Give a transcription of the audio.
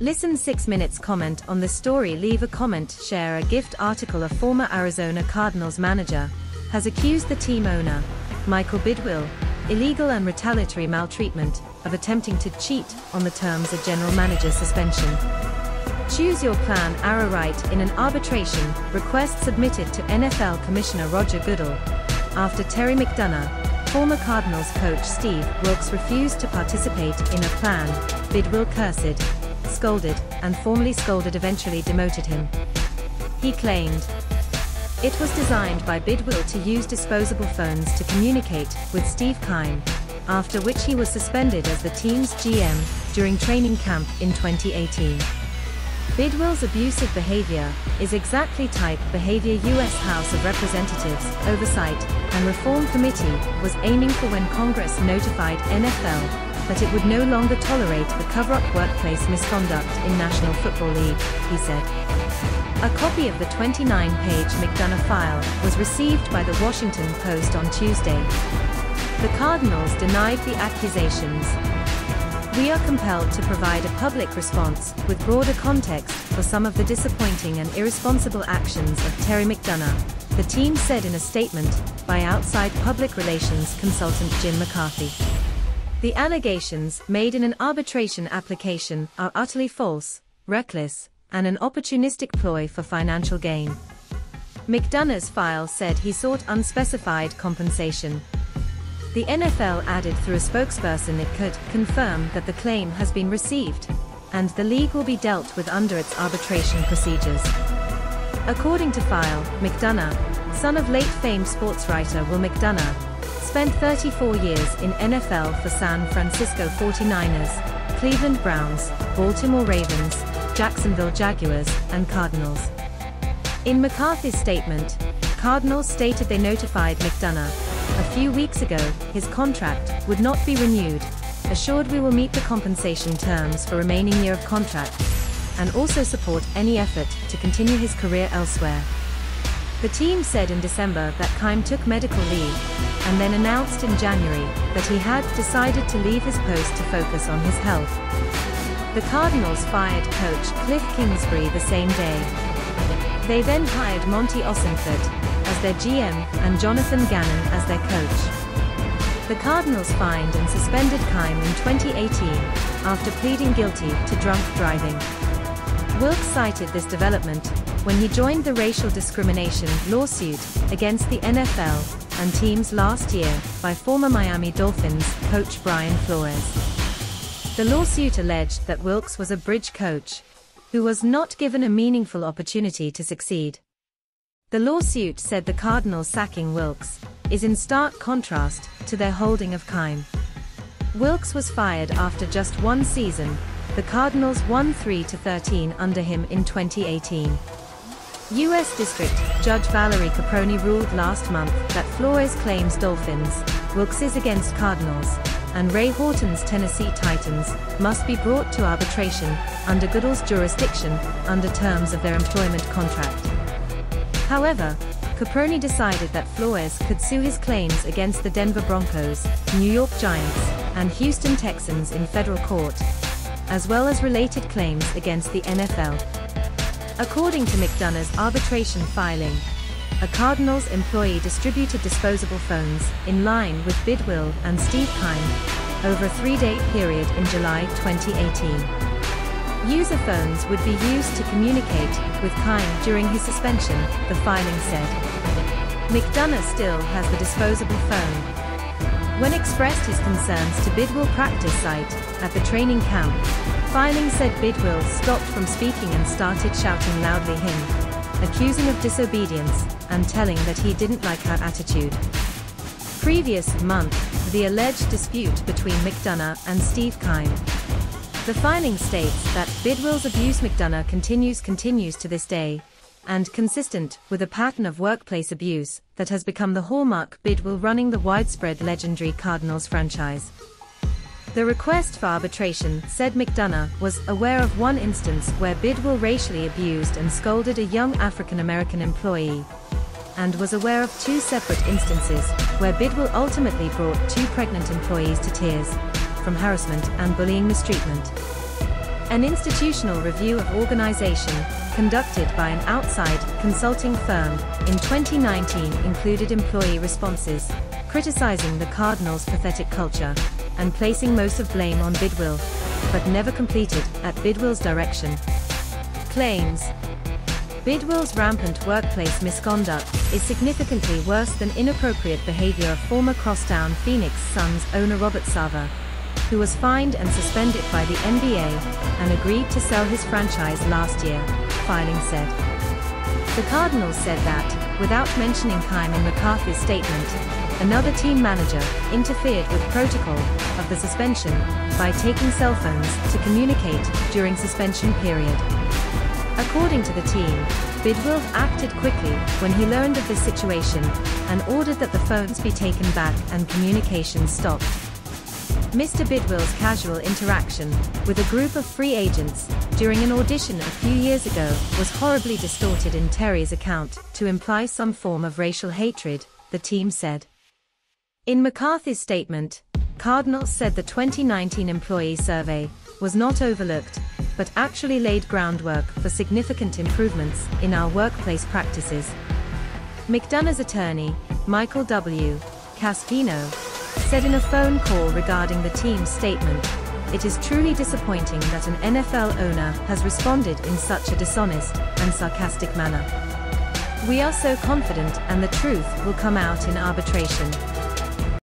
Listen 6 minutes comment on this story leave a comment share a gift article a former Arizona Cardinals manager has accused the team owner, Michael Bidwill, illegal and retaliatory maltreatment of attempting to cheat on the terms of general manager suspension. Choose your plan Arrow right in an arbitration request submitted to NFL Commissioner Roger Goodell after Terry McDonough, former Cardinals coach Steve Wilks refused to participate in a plan, Bidwill cursed, scolded, and formally scolded eventually demoted him. He claimed, it was designed by Bidwill to use disposable phones to communicate with Steve Keim, after which he was suspended as the team's GM during training camp in 2018. Bidwill's abusive behavior is exactly type behavior U.S. House of Representatives Oversight and Reform Committee was aiming for when Congress notified NFL that it would no longer tolerate the cover-up workplace misconduct in National Football League, he said. A copy of the 29-page McDonough file was received by the Washington Post on Tuesday. The Cardinals denied the accusations. We are compelled to provide a public response with broader context for some of the disappointing and irresponsible actions of Terry McDonough, the team said in a statement by outside public relations consultant Jim McCarthy. The allegations made in an arbitration application are utterly false, reckless, and an opportunistic ploy for financial gain. McDonough's file said he sought unspecified compensation. The NFL added through a spokesperson it could confirm that the claim has been received, and the league will be dealt with under its arbitration procedures. According to file, McDonough, son of late famed sports writer Will McDonough, spent 34 years in NFL for San Francisco 49ers, Cleveland Browns, Baltimore Ravens, Jacksonville Jaguars, and Cardinals. In McCarthy's statement, Cardinals stated they notified McDonough a few weeks ago his contract would not be renewed, assured we will meet the compensation terms for remaining year of contract, and also support any effort to continue his career elsewhere. The team said in December that Keim took medical leave, and then announced in January that he had decided to leave his post to focus on his health. The Cardinals fired coach Cliff Kingsbury the same day. They then hired Monty Ossenfort as their GM and Jonathan Gannon as their coach. The Cardinals fined and suspended Keim in 2018 after pleading guilty to drunk driving. Wilks cited this development when he joined the racial discrimination lawsuit against the NFL and teams last year by former Miami Dolphins coach Brian Flores. The lawsuit alleged that Wilks was a bridge coach who was not given a meaningful opportunity to succeed. The lawsuit said the Cardinals sacking Wilks is in stark contrast to their holding of Keim. Wilks was fired after just one season the Cardinals won 3-13 under him in 2018. U.S. District Judge Valerie Caproni ruled last month that Flores claims Dolphins, Wilks's against Cardinals, and Ray Horton's Tennessee Titans must be brought to arbitration under Goodell's jurisdiction under terms of their employment contract. However, Caproni decided that Flores could sue his claims against the Denver Broncos, New York Giants, and Houston Texans in federal court, as well as related claims against the NFL. According to McDonough's arbitration filing, a Cardinals employee distributed disposable phones in line with Bidwill and Steve Keim over a three-day period in July 2018. User phones would be used to communicate with Keim during his suspension, the filing said. McDonough still has the disposable phone, when expressed his concerns to Bidwill practice site at the training camp, filing said Bidwill stopped from speaking and started shouting loudly him, accusing of disobedience and telling that he didn't like her attitude. Previous month, the alleged dispute between McDonough and Steve Keim. The filing states that Bidwill's abuse McDonough continues continues to this day, and consistent with a pattern of workplace abuse that has become the hallmark Bidwill running the widespread legendary Cardinals franchise. The request for arbitration, said McDonough, was aware of one instance where Bidwill racially abused and scolded a young African American employee, and was aware of two separate instances where Bidwill ultimately brought two pregnant employees to tears from harassment and bullying mistreatment. An institutional review of organization, conducted by an outside consulting firm in 2019 included employee responses, criticizing the Cardinals' pathetic culture, and placing most of blame on Bidwill, but never completed at Bidwill's direction. Claims Bidwill's rampant workplace misconduct is significantly worse than inappropriate behavior of former crosstown Phoenix Suns owner Robert Sarver, who was fined and suspended by the NBA and agreed to sell his franchise last year, filing said. The Cardinals said that, without mentioning Keim in McCarthy's statement, another team manager interfered with protocol of the suspension by taking cell phones to communicate during suspension period. According to the team, Bidwill acted quickly when he learned of this situation and ordered that the phones be taken back and communication stopped. Mr. Bidwill's casual interaction with a group of free agents during an audition a few years ago was horribly distorted in Terry's account to imply some form of racial hatred, the team said. In McCarthy's statement, Cardinals said the 2019 employee survey was not overlooked, but actually laid groundwork for significant improvements in our workplace practices. McDonough's attorney, Michael W. Caspino, said in a phone call regarding the team's statement, it is truly disappointing that an NFL owner has responded in such a dishonest and sarcastic manner. We are so confident and the truth will come out in arbitration.